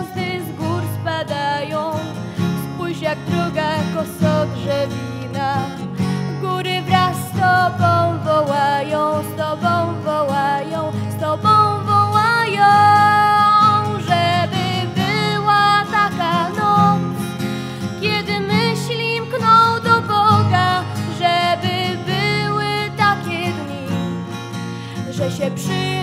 z gór spadają, spójrz jak droga koso drzewina. Góry wraz z tobą wołają, z tobą wołają, z tobą wołają, żeby była taka noc, kiedy myśli mkną do Boga, żeby były takie dni, że się przy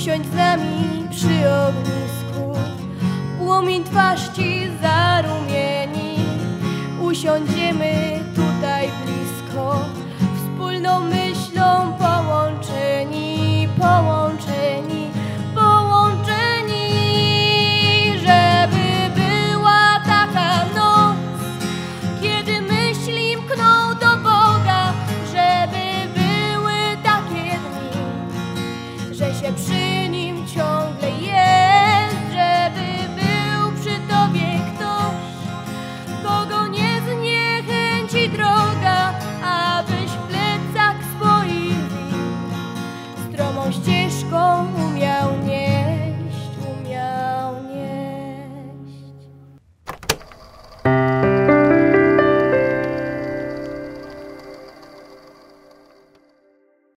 Usiądź z nami przy ognisku, płomień twarz ci zarumieni. Usiądziemy tutaj